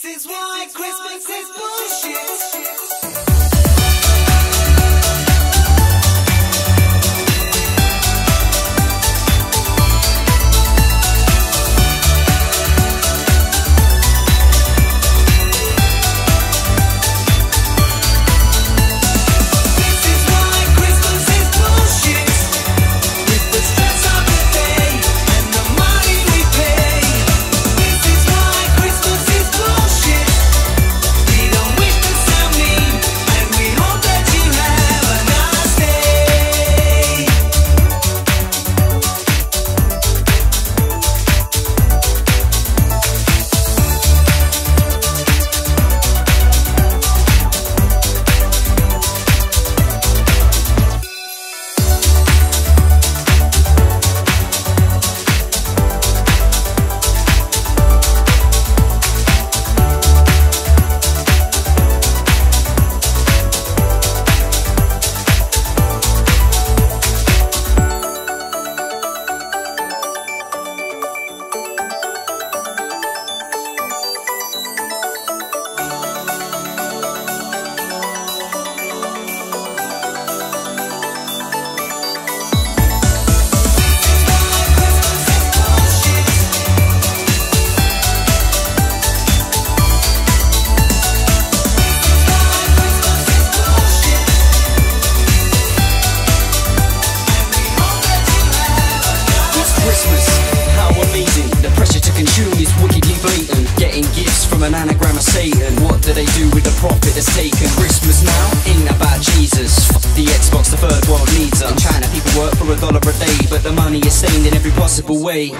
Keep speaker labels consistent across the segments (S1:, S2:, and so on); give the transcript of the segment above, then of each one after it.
S1: This is why Christmas is bullshit. To
S2: consume is wickedly blatant. Getting gifts from an anagram of Satan. What do they do with the profit that's taken? Christmas now ain't about Jesus. The Xbox, the third world needs it. In China, people work for a dollar a day, but the money is stained in every possible way.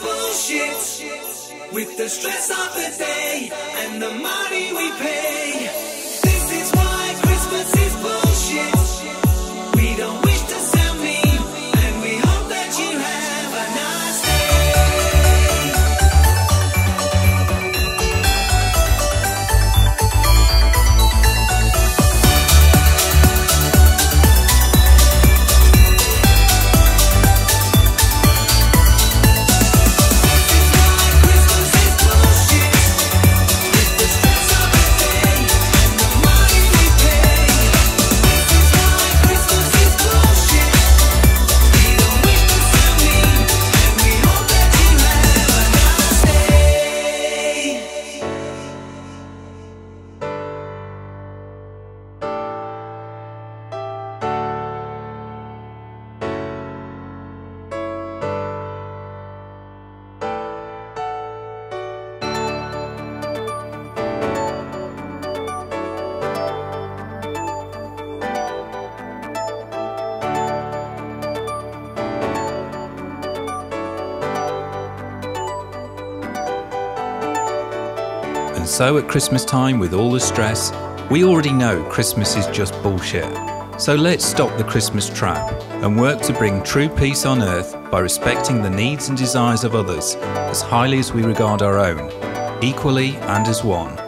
S1: Bullshit. With the stress of the day and the money we pay.
S3: And so at Christmas time, with all the stress, we already know Christmas is just bullshit. So let's stop the Christmas trap and work to bring true peace on earth by respecting the needs and desires of others as highly as we regard our own, equally and as one.